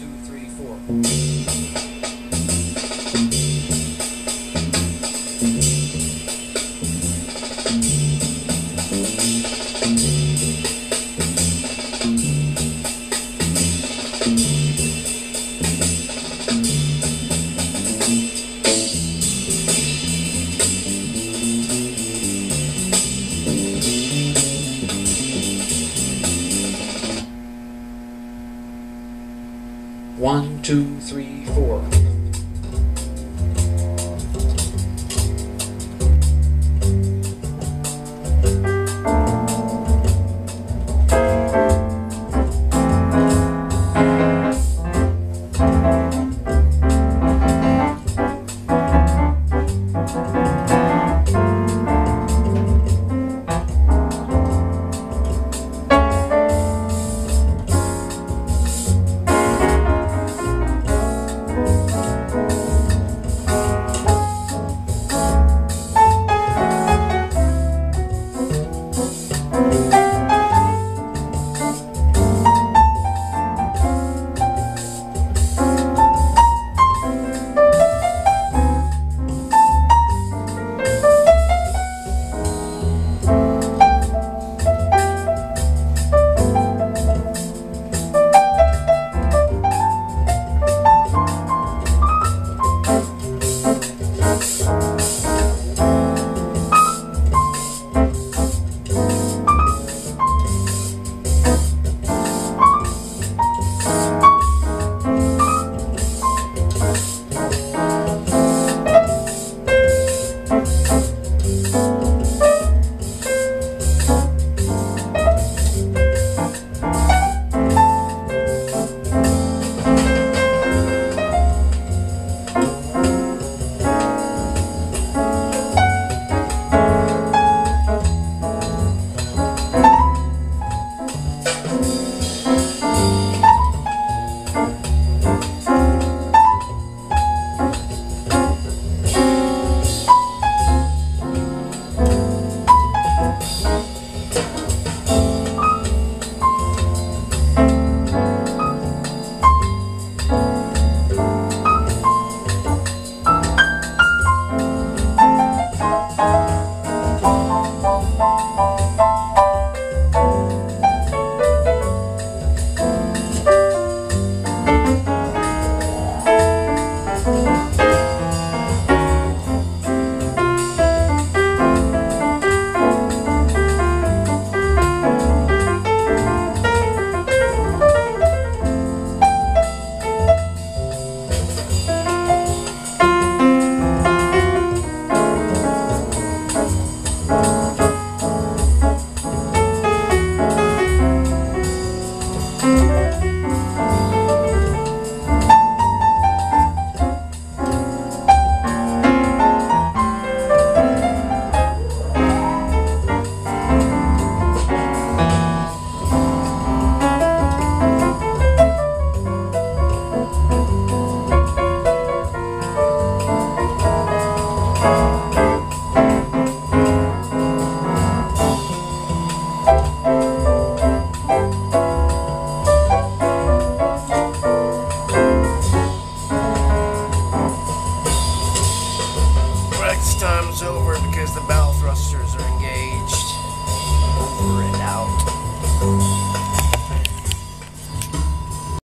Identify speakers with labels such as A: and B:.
A: two, three, four.